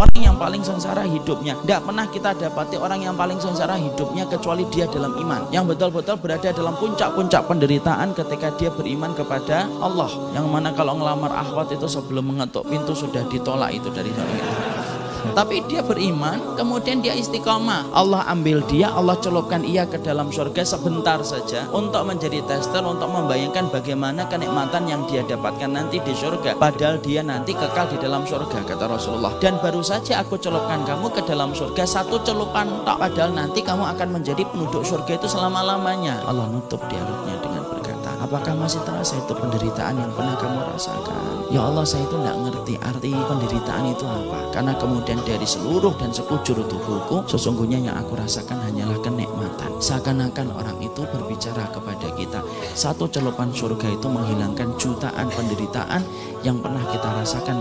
orang yang paling sengsara hidupnya. Tidak pernah kita dapati orang yang paling sengsara hidupnya kecuali dia dalam iman. Yang betul-betul berada dalam puncak-puncak penderitaan ketika dia beriman kepada Allah. Yang mana kalau ngelamar akhwat itu sebelum mengetuk pintu sudah ditolak itu dari suami tapi dia beriman kemudian dia istiqomah. Allah ambil dia Allah celupkan ia ke dalam surga sebentar saja untuk menjadi tester untuk membayangkan bagaimana kenikmatan yang dia dapatkan nanti di surga. Padahal dia nanti kekal di dalam surga kata Rasulullah. Dan baru saja aku celupkan kamu ke dalam surga satu celupan tak padahal nanti kamu akan menjadi penduduk surga itu selama-lamanya. Allah nutup dialognya dengan apakah masih terasa itu penderitaan yang pernah kamu rasakan? Ya Allah saya itu tidak ngerti arti penderitaan itu apa. Karena kemudian dari seluruh dan sekujur tubuhku Sesungguhnya yang aku rasakan hanyalah kenikmatan. Seakan-akan orang itu berbicara kepada kita. Satu celupan surga itu menghilangkan jutaan penderitaan Yang pernah kita rasakan